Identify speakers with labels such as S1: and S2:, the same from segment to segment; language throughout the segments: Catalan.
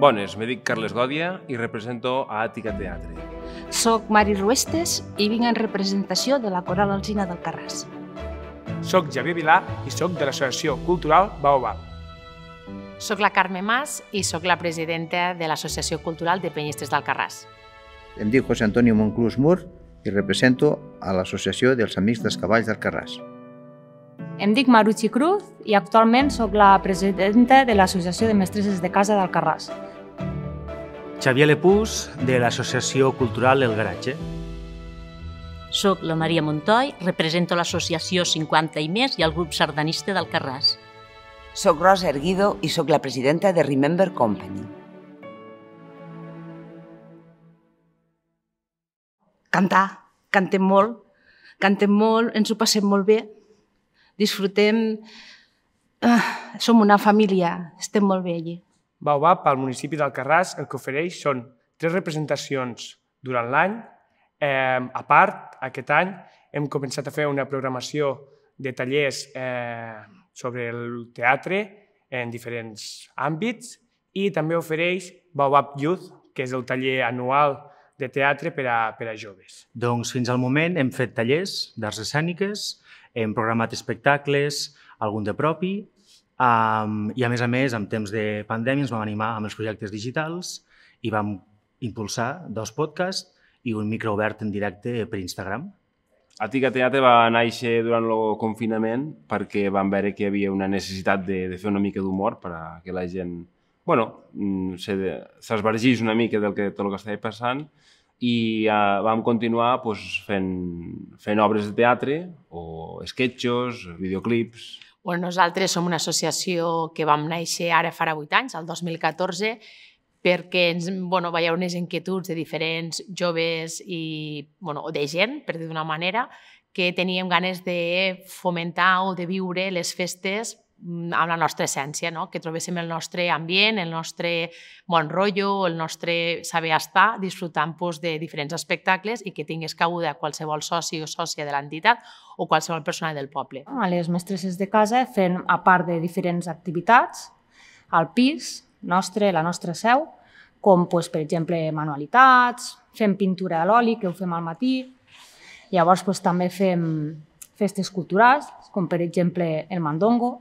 S1: Bones, me dic Carles Gòdia i represento a Àtica Teatre.
S2: Soc Mari Ruestes i vinc en representació de la Coral Alzina del Carràs.
S3: Soc Javier Vilà i soc de l'Associació Cultural Baobab.
S4: Soc la Carme Mas i sóc la presidenta de l'Associació Cultural de Penyistes d'Alcarràs.
S5: Em dic José Antonio Monclús Mur i represento a l'Associació dels Amics dels Cavalls del Carràs.
S6: Em dic Maruchi Cruz i actualment sóc la presidenta de l'Associació de Mestresses de Casa del Carràs.
S7: Xavier Lepús, de l'Associació Cultural El Garatge.
S8: Soc la Maria Montoy, represento l'associació 50 i més i el grup sardanista del Carràs.
S9: Soc Rosa Erguido i sóc la presidenta de Remember Company.
S2: Cantar, cantem molt, cantem molt, ens ho passem molt bé, disfrutem, ah, som una família, estem molt bé allí.
S3: Baobab, al municipi d'Alcarràs, el que ofereix són tres representacions durant l'any. Eh, a part, aquest any hem començat a fer una programació de tallers eh, sobre el teatre en diferents àmbits i també ofereix Baobab Youth, que és el taller anual de teatre per a, per a joves.
S7: Doncs fins al moment hem fet tallers d'arts escèniques, hem programat espectacles, algun de propi, um, i a més a més, en temps de pandèmia, ens vam animar amb els projectes digitals i vam impulsar dos podcasts i un micro obert en directe per Instagram.
S1: Àtica Teatre va néixer durant el confinament perquè vam veure que hi havia una necessitat de, de fer una mica d'humor per a que la gent bueno, mm, s'esvergís una mica del que, tot el que estava passant i uh, vam continuar pues, fent, fent obres de teatre o sketchos, videoclips.
S4: Bueno, nosaltres som una associació que vam néixer ara farà 8 anys, el 2014, perquè ens bueno, veieu unes inquietuds de diferents joves i bueno, de gent, per dir d'una manera, que teníem ganes de fomentar o de viure les festes amb la nostra essència, no? que trobéssim el nostre ambient, el nostre bon rotllo, el nostre saber estar, disfrutant pues, de diferents espectacles i que tingués cabuda qualsevol soci o sòcia de l'entitat o qualsevol persona del poble.
S6: A les mestresses de casa fem, a part de diferents activitats, al pis nostre, la nostra seu, com pues, per exemple manualitats, fem pintura a l'oli, que ho fem al matí, llavors pues, també fem festes culturals, com per exemple el mandongo,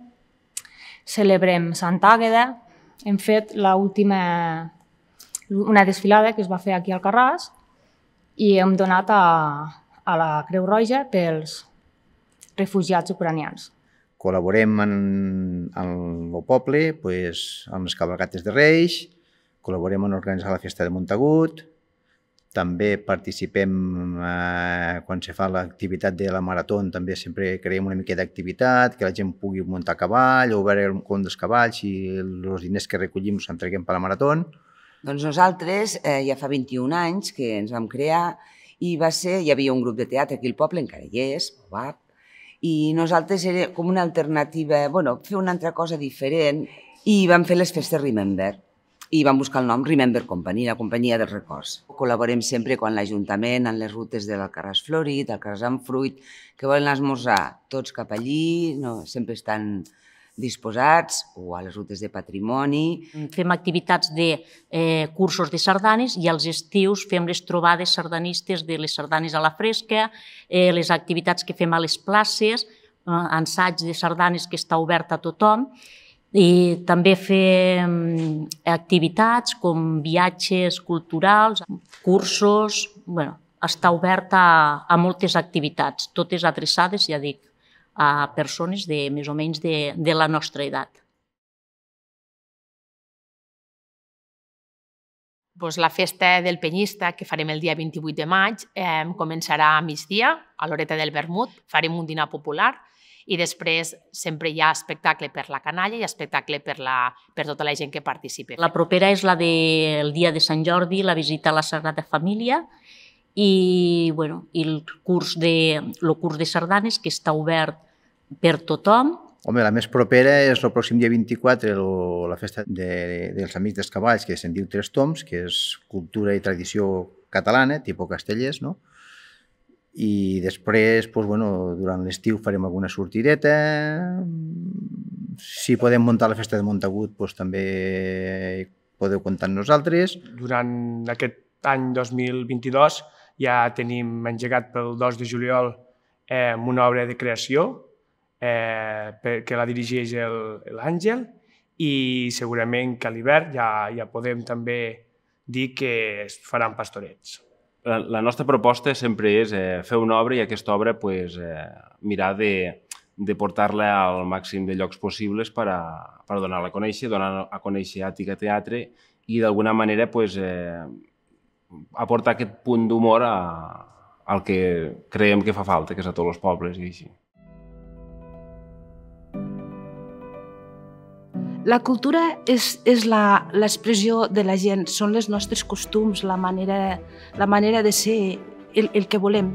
S6: celebrem Sant Àgueda, hem fet l'última una desfilada que es va fer aquí al Carràs i hem donat a, a la Creu Roja pels refugiats ucranians.
S5: Col·laborem en, en el poble pues, amb les cabalgates de Reis, col·laborem en organitzar la festa de Montagut, també participem eh, quan se fa l'activitat de la marató, també sempre creem una mica d'activitat, que la gent pugui muntar cavall o veure compte dels cavalls i els diners que recollim els entreguem per la marató.
S9: Doncs nosaltres eh, ja fa 21 anys que ens vam crear i va ser, hi havia un grup de teatre aquí al poble, encara hi és, Bobab, i nosaltres era com una alternativa, bueno, fer una altra cosa diferent i vam fer les festes Remember i vam buscar el nom Remember Company, la companyia dels records. Col·laborem sempre quan l'Ajuntament, en les rutes de l'Alcarràs Florit, Alcarràs amb fruit, que volen esmorzar tots cap allí, no, sempre estan disposats, o a les rutes de patrimoni.
S8: Fem activitats de eh, cursos de sardanes i als estius fem les trobades sardanistes de les sardanes a la fresca, eh, les activitats que fem a les places, eh, ensaig de sardanes que està obert a tothom i també fer activitats com viatges culturals, cursos, bueno, està obert a, a moltes activitats, totes adreçades, ja dic, a persones de més o menys de, de la nostra edat.
S4: Pues la festa del penyista, que farem el dia 28 de maig, eh, començarà a migdia, a l'horeta del Vermut. Farem un dinar popular i després sempre hi ha espectacle per la canalla i espectacle per, la, per tota la gent que participa.
S8: La propera és la del dia de Sant Jordi, la visita a la Sagrada Família i, bueno, i el, curs de, el curs de sardanes que està obert per tothom.
S5: Home, la més propera és el pròxim dia 24, el, la festa de, dels Amics dels Cavalls, que se'n diu Tres Toms, que és cultura i tradició catalana, tipus castellers, no? I després, doncs, bueno, durant l'estiu farem alguna sortideta, si podem muntar la festa de Montagut, doncs, també podeu comptar amb nosaltres.
S3: Durant aquest any 2022 ja tenim engegat pel 2 de juliol eh, una obra de creació eh, que la dirigeix l'Àngel i segurament que a l'hivern ja, ja podem també dir que es faran pastorets.
S1: La, la nostra proposta sempre és eh, fer una obra i aquesta obra pues, eh, mirar de, de portar-la al màxim de llocs possibles per a, per donar-la a conèixer, donar a conèixer Àtica Teatre i d'alguna manera pues, eh, aportar aquest punt d'humor al que creiem que fa falta, que és a tots els pobles i així.
S2: La cultura és, és l'expressió de la gent, són els nostres costums, la manera, la manera de ser, el, el que volem.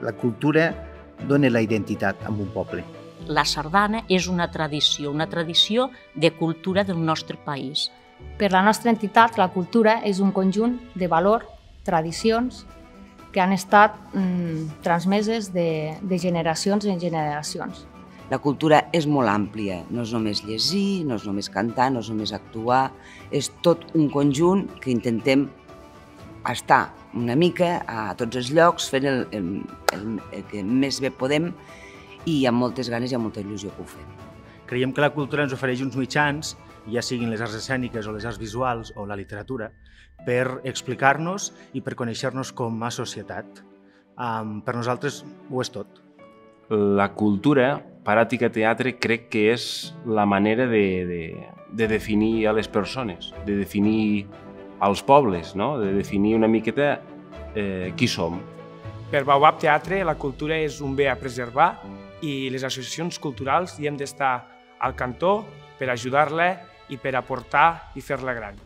S5: La cultura dona la identitat a un poble.
S8: La sardana és una tradició, una tradició de cultura del nostre país.
S6: Per la nostra entitat, la cultura és un conjunt de valor, tradicions, que han estat mm, transmeses de, de generacions en generacions.
S9: La cultura és molt àmplia, no és només llegir, no és només cantar, no és només actuar, és tot un conjunt que intentem estar una mica a tots els llocs, fent el, el, el, el que més bé podem i amb moltes ganes i amb molta il·lusió que ho fem.
S7: Creiem que la cultura ens ofereix uns mitjans, ja siguin les arts escèniques o les arts visuals o la literatura, per explicar-nos i per conèixer-nos com a societat. Um, per nosaltres ho és tot.
S1: La cultura Paràtica Teatre crec que és la manera de, de, de definir a les persones, de definir als pobles, no? de definir una miqueta eh, qui som.
S3: Per Baobab Teatre la cultura és un bé a preservar i les associacions culturals hi hem d'estar al cantó per ajudar-la i per aportar i fer-la gran.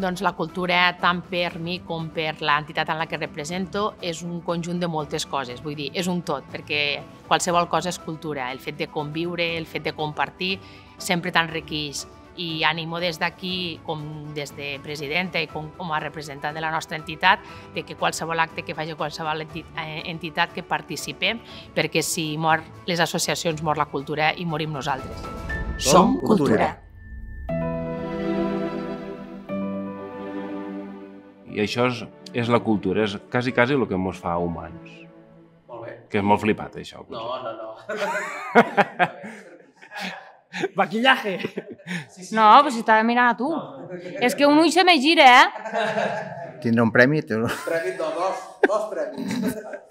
S4: Doncs la cultura, tant per mi com per l'entitat en la que represento, és un conjunt de moltes coses, vull dir, és un tot, perquè qualsevol cosa és cultura. El fet de conviure, el fet de compartir, sempre t'enriqueix i animo des d'aquí, com des de presidenta i com, com a representant de la nostra entitat, de que qualsevol acte que faci qualsevol eh, entitat que participem, perquè si mor les associacions, mor la cultura i morim nosaltres.
S8: Som cultura.
S1: I això és, és la cultura, és quasi, quasi el que ens fa humans.
S10: Molt bé.
S1: Que és molt flipat, això.
S10: No, no, no.
S3: Maquillaje.
S6: Sí, sí, no, però si estava mirant a tu. No. És que un ull se me gira, eh?
S5: Tindrà un premi?
S10: Un premi, no, dos, dos premis.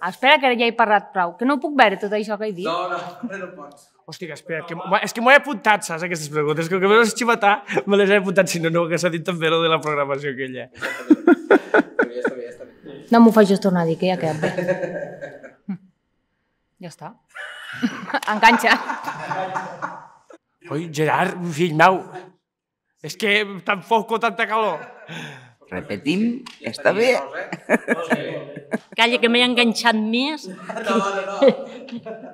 S6: Espera, que ja he parlat prou. Que no puc veure tot això que he dit.
S10: No, no, no pots.
S3: Hòstia, espera, que, és que m'ho he apuntat, saps, aquestes preguntes. Que, que me les xivatar, me les he apuntat, si no, no, que s'ha dit també lo de la programació aquella.
S10: Està bé, està bé, està bé.
S6: No m'ho facis tornar a dir, que ja queda bé. Ja està. Enganxa.
S3: Oi, Gerard, fill meu, és que tan foc o tanta calor.
S9: Repetim, està bé.
S8: Calla, que m'he enganxat més.
S10: No, no, no.